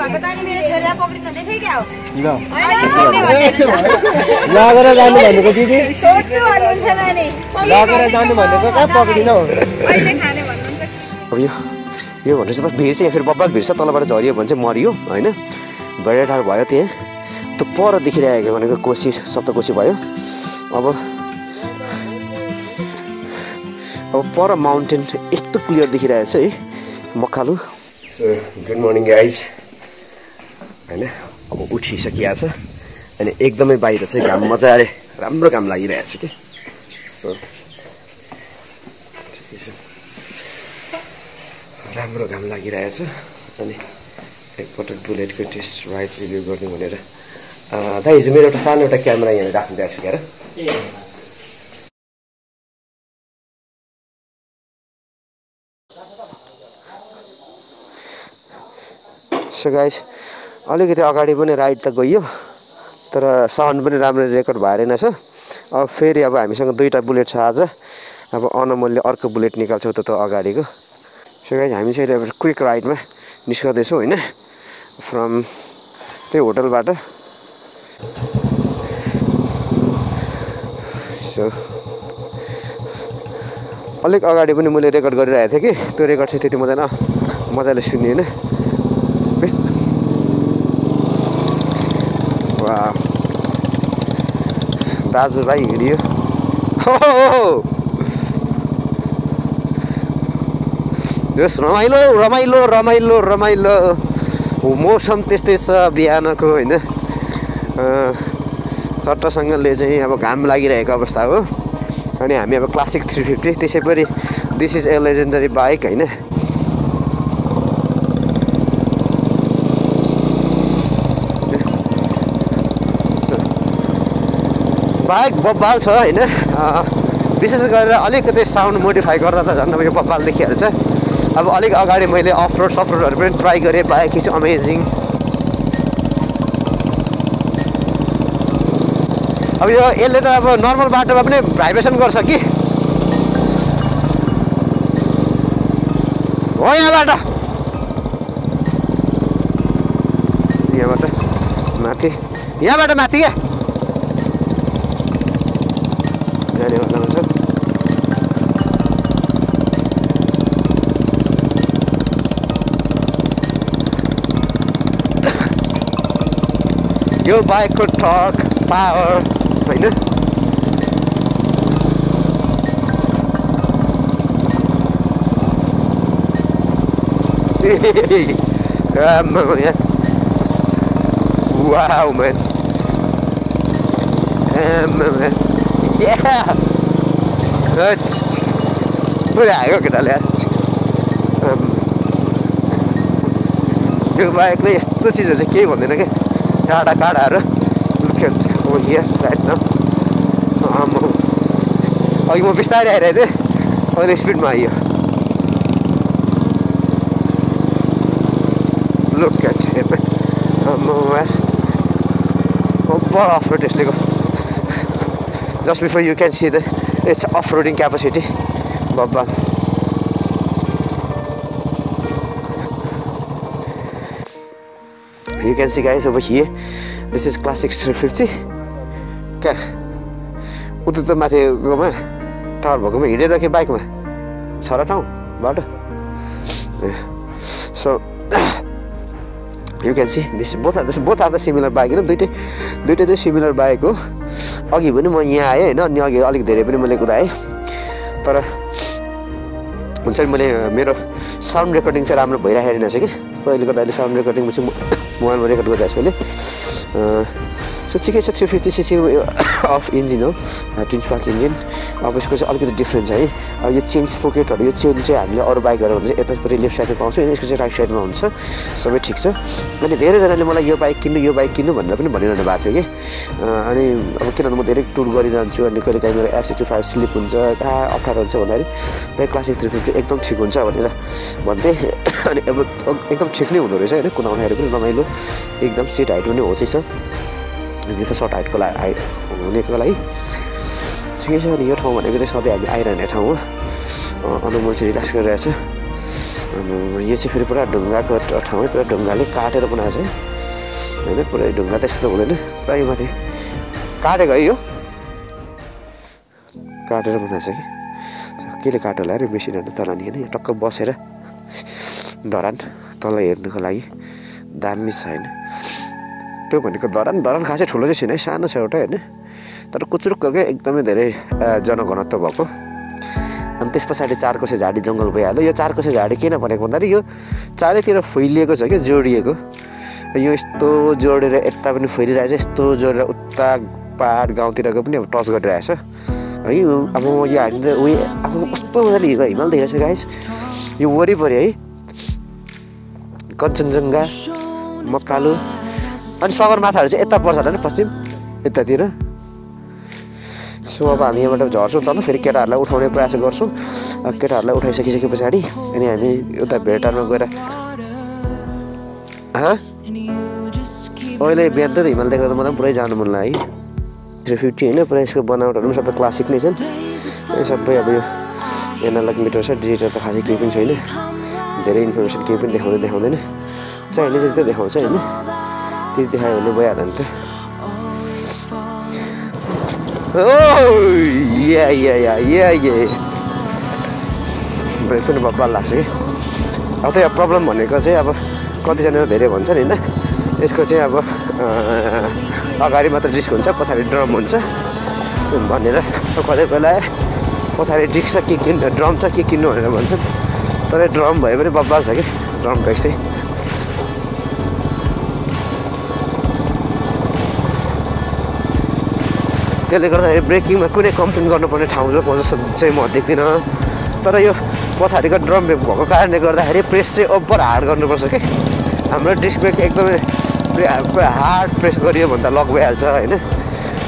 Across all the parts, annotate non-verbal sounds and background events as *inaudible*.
भएको त अनि मेरो छोरीलाई पक्रिनु हुँदै थियो क्या लगेर जानु भनेको दिदी लगेर जानु भनेको कहाँ पक्रिनु हौ अहिले खाने भन्नुहुन्छ अब यो यो भने चाहिँ त भिड चाहिँ फेरि बब्बाल भिड छ तलबाट झरियो भने चाहिँ मरियो होइन बडा टाढो भयो त्यहाँ त्यो पर देखिरहेको भनेको कोसी सप्तकोशी भयो अब अब पर माउन्टेन यस्तो क्लियर देखिरहेको छ है Makalu so good morning guys होइन? अब उठिसकिया छ अनि एकदमै बाहिर चाहिँ घाम मजाले राम्रो घाम लागिरहेको छ कि? सो राम्रो घाम लागिरहेछ। अनि एकपटक बुलेटको टेस्ट राइड रिभ्यू गर्ने भनेर। दाइ हिजो मेरो एउटा सानो एउटा क्यामेरा यहाँ राख्नु दिएको छु क्यार सो गाइस अलिकति अगाडि पनि राइड त गइयो तर साउन्ड पनि राम्ररी रेकर्ड भएर रहेछ अब फेरि अब हामीसँग दुईवटा बुलेट छ आज। अब अनमोलले अर्को बुलेट निकाल्छ त अगाडिको। सो गाइस हामी चाहिँ अब क्विक राइडमा निस्कँदैछौँ होइन? फ्रम त्यही होटलबाट। सो अलिक अगाडि पनि मैले रेकर्ड गरिरहेको थिएँ कि? त्यो रेकर्ड चाहिँ त्यति मजा मजाले सुनिएन बेस दाजुभाइ हिँडियो हो यस रमाइलो रमाइलो रमाइलो रमाइलो मौसम त्यस्तै छ बिहानको होइन चट्टसँगले चाहिँ अब घाम लागिरहेको अवस्था हो अनि हामी अब क्लासिक थ्री फिफ्टी त्यसै पनि this is a legendary bike होइन बाइक बब्बाल छ होइन। विशेष गरेर अलिकति साउन्ड मोडिफाई गर्दा त झन् यो बब्बाल देखिहाल्छ। अब अलिक अगाडि मैले अफ रोड सफ रोडहरू पनि ट्राई गरेँ बाइक इज अमेजिङ। अब यो यसले त अब नर्मल बाटोमा पनि भाइब्रेसन गर्छ कि? हो यहाँबाट। यहाँबाट माथि। यहाँबाट माथि क्या? Your bike could talk, power, aynı. Aman man! Wow man. Ah, Aman man. पुरै आयो केटाले आम्. यो बाइकले यस्तो चिजहरू चाहिँ केही भन्दैन क्या टाढा काँडाहरू हियर राइट न अघि म बिस्तारै आइरहेको थिएँ अहिले स्पिडमा आइयो look at over off road यसले just before you can see the its off-roading capacity. बब्बा you can see guys over here this is classic 350 क्या उता त माथि गएकोमा टावर भएकोमा हिँडेर कि बाइकमा छ र ठाउँ बाटो so you can see this both are both are the similar bike होइन दुइटै दुइटै चाहिँ सिमिलर बाइक अघि पनि म यहाँ आएँ होइन अनि अघि अलिक धेरै पनि मैले कुदाएँ तर हुन्छ नि मैले मेरो साउन्ड रेकर्डिङ चाहिँ राम्रो भइरहेको रहेछ कि। जस्तो अहिले गर्दा अहिले साउन्ड रेकर्डिङ म *coughs* मोबाइलमा रेकर्ड गरिरहेको छु अहिले। सो ठिकै छ three fifty CC of engine हो ट्विन्स पार्क इन्जिन अब यसको चाहिँ अलिकति डिफ्रेन्स है। अब यो चेन स्पोकेटहरू यो चेन चाहिँ हामीले अरू बाइकहरू चाहिँ यतापट्टि लेफ्ट साइडमा पाउँछौँ यसको चाहिँ राइट साइडमा हुन्छ। सबै ठिक छ। अनि धेरैजनाले मलाई यो बाइक किन्नु यो बाइक किन्नु भनेर पनि भनिरहनु भएको थियो कि। अनि अब किनभने म धेरै टुर गरिरहन्छु अनि कहिले काहीँ मेरो एफ सिक्सटी फाइभ स्लिप हुन्छ कहाँ अप्ठ्यारो हुन्छ भन्दाखेरि दाइ क्लासिक थ्री फिफ्टी एकदम ठिक हुन्छ भनेर भन्थेँ। *coughs* अनि अब एकदम ठिक नै हुँदो रहेछ होइन कुदाउँदाखेरि पनि रमाइलो एकदम सिट हाइट पनि होचै छ अनि त्यस्तो सर्ट हाइटको लागि हुनेको लागि ठिकै छ अनि यो ठाउँ भनेको चाहिँ सधैँ हामी आइरहने ठाउँ हो। अँ, अनुमोल चाहिँ रिल्याक्स गरिरहेछ। यो चाहिँ फेरि पुरा ढुङ्गाको ठाउँै पुरा ढुङ्गाले काटेर बनाएको छ है। होइन पुरै ढुङ्गा त यस्तो हुँदैन। पुरा यो माथि काटेको है यो। काटेर बनाएको छ कि? केले काट्यो होला अरे मेसिनहरू तल नि। होइन टक्क बसेर धरान तल हेर्नुको लागि दामी छ होइन त्यो भनेको धरान धरान खासै ठुलो चाहिँ छैन है सानो छ एउटा होइन। तर कुचुरुक्क क्या एकदमै धेरै जनघनत्व भएको। अनि त्यस पछाडि चारकोसे झाडी जङ्गल भइहाल्यो। यो चारकोसे झाडी किन भनेको भन्दाखेरि यो चारैतिर फैलिएको छ क्या जोडिएको। यो यस्तो जोडेर यता पनि फैलिरहेछ यस्तो जोडेर उता पाहाड गाउँतिरको पनि अब टच गरिरहेछ। है अब यो हामी उयो अब कस्तो मजाले हिम हिमाल देखेको छ गाइस यो वरिपरि है कञ्चनजङ्घा मकालु अनि सगरमाथाहरू चाहिँ यता पर्छ होला नि पश्चिम? यतातिर? सो अब हामी यहाँबाट झर्छौँ तल फेरि केटाहरूलाई उठाउने प्रयास गर्छौँ। केटाहरूलाई उठाइसकिसके पछाडि अनि हामी उता भेटारमा गएर अहिले बिहान त हिमाल देख्दा त मलाई पुरै जानु मन लाग्यो। थ्री फिफ्टी होइन पुरा यसको बनावटहरू पनि सबै क्लासिक नै छन्। सबै अब यो एनालग मिटर छ डिजिटल त खासै केही पनि छैन। धेरै इन्फर्मेसन केही पनि देखाउँदै देखाउँदैन। चाहिने जति त देखाउँछ होइन। त्यति देखायो भने भइहाल्यो नि त ब्रेक पनि बब्बाल लाग्छ कि अब त यहाँ प्रब्लम भनेको चाहिँ अब कतिजना धेरै भन्छन् होइन यसको चाहिँ अब अगाडि मात्र डिस्क हुन्छ पछाडि ड्रम हुन्छ भनेर कतै बेला पछाडि डिस्क छ के किन्नु ड्रम छ के किन्नु भनेर भन्छन् तर ड्रम भए पनि बब्बाल छ कि? ड्रम ब्रेक चाहिँ त्यसले गर्दाखेरि ब्रेकिङमा कुनै कम्प्लेन गर्नुपर्ने ठाउँ जस्तो चाहिँ म देख्दिनँ। तर यो पछाडिको ड्रम ब्रेक भएको कारणले गर्दाखेरि प्रेस चाहिँ ओभर हार्ड गर्नुपर्छ कि? हाम्रो डिस्क ब्रेक एकदमै हार्ड प्रेस गरियो भने त लक भइहाल्छ होइन?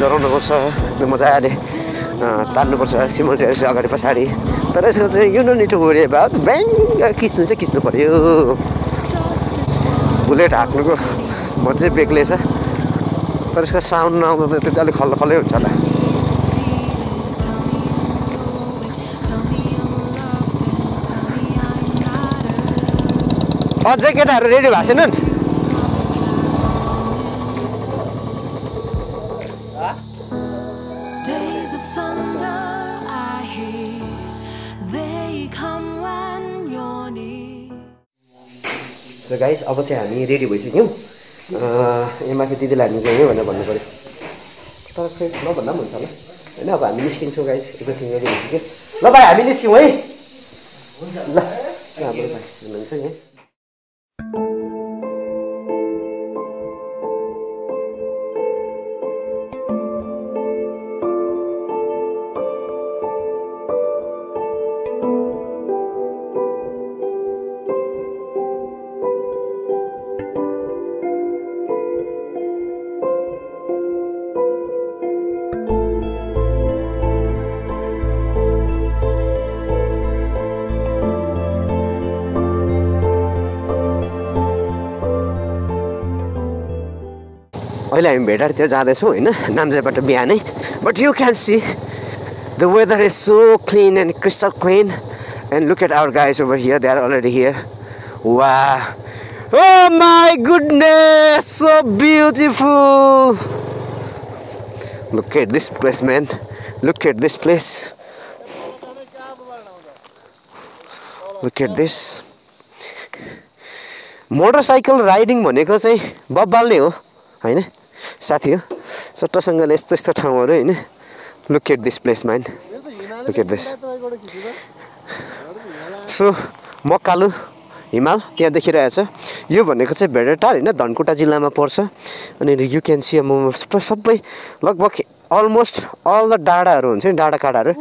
डराउनुपर्छ एकदम मजाले तान्नुपर्छ सिमल्टेनियसली अगाडि पछाडि। तर यसको चाहिँ you need to worry about bang खिच्नु चाहिँ खिच्नु पऱ्यो बुलेट हाँक्नुको मजा बेग्लै छ। तर यसको साउन्ड नआउँदा त त्यो चाहिँ अलिक खल्ल खल्लै हुन्छ होला। अझै केटाहरू रेडी भएको छैनन् गाइस अब चाहिँ हामी रेडी भइसक्यौँ। माथि दिदीलाई हामी गयौँ भनेर भन्नु पऱ्यो तर खै नभन्दा पनि हुन्छ होला। होइन अब हामी निस्किन्छौँ गाइस एभ्रिथिङ रेडी भइसक्यो ल भाइ हामी निस्क्यौँ है। ल हाम्रो भाइ हुनुहुन्छ यहाँ अहिले हामी भेटारतिर जाँदैछौँ होइन नाम्जेबाट बिहानै। But you can see the weather is so clean and crystal clean and look at our guys over here they are already here wow oh my goodness so beautiful look at this place man look at this place look at this motorcycle riding भनेको चाहिँ बब्बाल नै हो होइन? साथी हो चट्टसँगले यस्तो यस्तो ठाउँहरू होइन look at this place man look at this so Makalu हिमाल त्यहाँ देखिरहेछ। यो भनेको चाहिँ भेडेटार होइन धनकुटा जिल्लामा पर्छ। अनि यु क्यान सी म सबै लगभग अलमोस्ट अल द डाँडाहरू हुन्छ नि डाँडा काँडाहरू।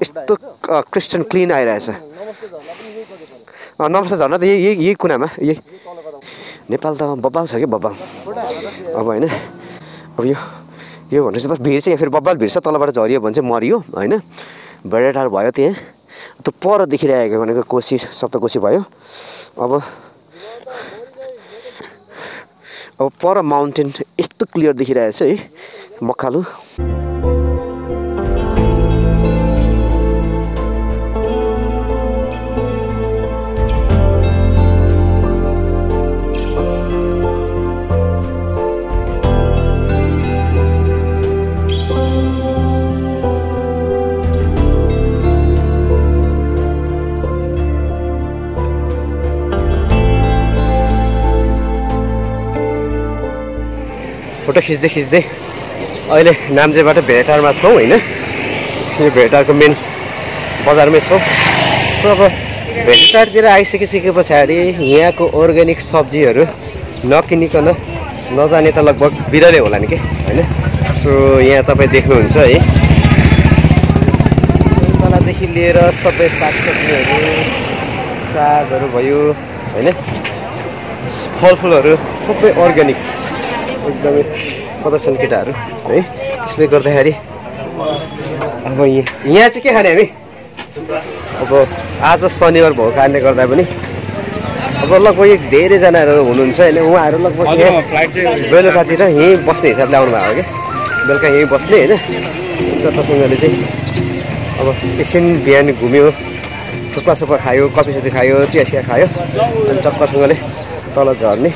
यस्तो क्रिस्चियन क्लिन आइरहेछ। नमस्ते झर्ना त यही यही यही कुनामा? यही। नेपाल त बब्बाल छ कि बब्बाल अब होइन अब यो यो भनेपछि त भिर चाहिँ फेरि बब्बाल भिर छ तलबाट झरियो भने चाहिँ मरियो होइन? भेडाटार भयो त्यहाँ। त्यो पर देखिरहेको भनेको कोसी सप्तकोशी भयो। अब अब पर माउन्टेन यस्तो क्लियर देखिरहेको छ है मक्खालु फोटो खिच्दै खिच्दै अहिले नाम्जेबाट भेटारमा छौँ होइन? यो भेटारको मेन बजारमै छौँ। सो अब भेटारतिर आइसकिसके पछाडि यहाँको अर्ग्यानिक सब्जीहरू नकिनिकन नजाने त लगभग बिरलै होला नि के होइन? सो यहाँ तपाईँ देख्नुहुन्छ है। सुन्तलादेखि लिएर सबै सागसब्जीहरू सागहरू भयो होइन? फलफुलहरू सबै अर्ग्यानिक। एकदमै प्रदर्शन केटाहरू है? त्यसले गर्दाखेरि अब यहाँ यहाँ चाहिँ के खाने हामी? अब आज शनिबार भएको कारणले गर्दा पनि अब लगभग एक धेरैजनाहरू हुनुहुन्छ होइन उहाँहरू लगभग यहाँ बेलुकातिर यहीँ बस्ने हिसाबले आउनु भएको क्या? बेलुका यहीँ बस्ने होइन। जतासँगले चाहिँ अब एकछिन बिहान घुम्यो थुक्पा सुक्पा खायो कफी सफी खायो चिया चिया खायो अनि चक्कसँगले तल झर्ने।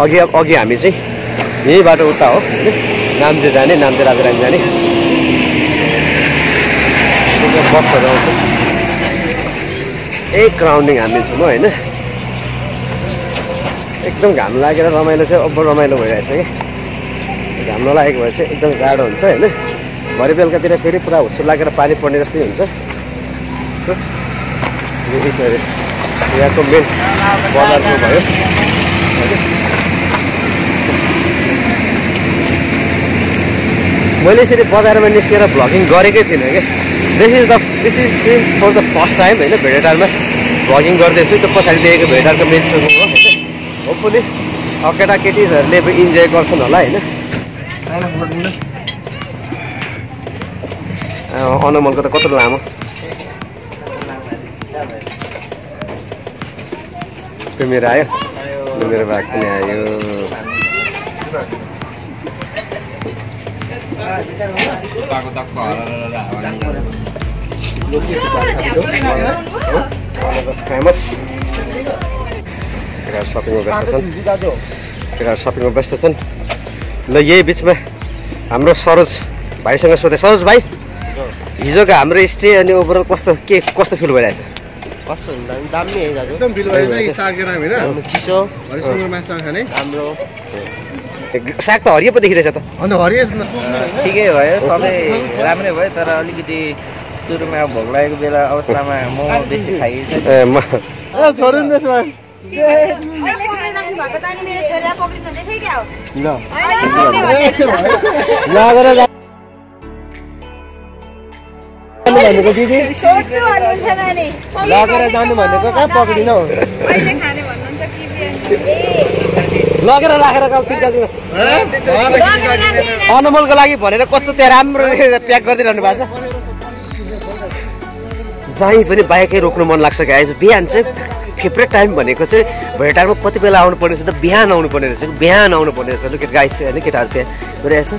अघि अघि हामी चाहिँ यही बाटो उता हो। नाम्चे जाने नाम्चे राजारानी जाने। बसहरू आउँछ। एक राउन्डिङ हानिदिन्छु म होइन? एकदम घाम लागेर रमाइलो चाहिँ अब रमाइलो भइरहेछ कि? घाम नलागेको भए चाहिँ एकदम गाह्रो हुन्छ होइन? भरे बेलुकातिर फेरि पुरा हुस्सु लागेर पानी पर्ने जस्तै हुन्छ। यहाँको मेन बजारको भयो। मैले यसरी बजारमा निस्केर भ्लगिङ गरेकै थिइनँ क्या। This is the this is for the first time होइन भेडाटारमा भ्लगिङ गर्दैछु। त्यो पछाडि देखेको भेडारको मेन सोको हो होइन। होपफुली पनि इन्जोय गर्छन् होला होइन। अनुमलको त कत्रो लामो। त्यो मेरो आयो। मेरो भाग पनि आयो। फेमस केटाहरू सपिङमा व्यस्त छन् केटाहरू सपिङमा व्यस्त छन् ल यही बिचमा हाम्रो सरोज भाइसँग सोधेँ। सरोज भाइ हिजोको हाम्रो स्टे अनि ओभरअल कस्तो के कस्तो फिल भइरहेछ? कस्तो हुन्छ? दामी है दाजु। एकदम ग्राम होइन? चिसो। राम्रो। साग त हरियो पो देखिँदैछ त। अन्त हरियो ठिकै भयो सधैँ राम्रै भयो तर अलिकति सुरुमा भोक लागेको बेला अवस्थामा मोमो बेसी खाइन्छ। म भनेको दिदी? लगेर जानु भनेको कहाँ पक्रिन? लगेर राखेर अनमोलको लागि भनेर कस्तो त्यहाँ राम्रो प्याक गरिदिइरहनु भएको छ। जहीँ पनि बाइकै रोक्नु मन लाग्छ क्या। बिहान चाहिँ फेभरेट टाइम भनेको चाहिँ भेटारमा कति बेला आउनु पर्ने रहेछ त? बिहान आउनु पर्ने रहेछ। बिहान आउनु पर्ने रहेछ। लु केटा गाइस होइन केटाहरू त्यहाँ। गरिरहेछ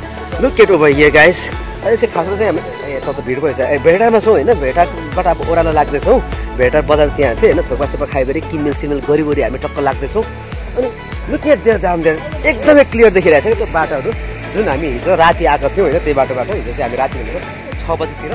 लु केटो भयो गाइस अहिले चाहिँ खासमा चाहिँ हामी ए त भिड भएछ ए भेटारमा छौँ होइन? भेटाबाट अब ओह्रालो लाग्दैछौँ। भेटा बजार त्यहाँ थियो होइन थोपा सोपा खाइबरी किनमेल सिमेल गरिवरी हामी टक्क लाग्दैछौँ। अनि लु के देयर जाम एकदमै क्लियर देखिरहेको छ त्यो बाटोहरू। जुन हामी हिजो राति आएको थियौँ होइन त्यही बाटोबाट हिजो चाहिँ हामी राति भनेको छ बजीतिर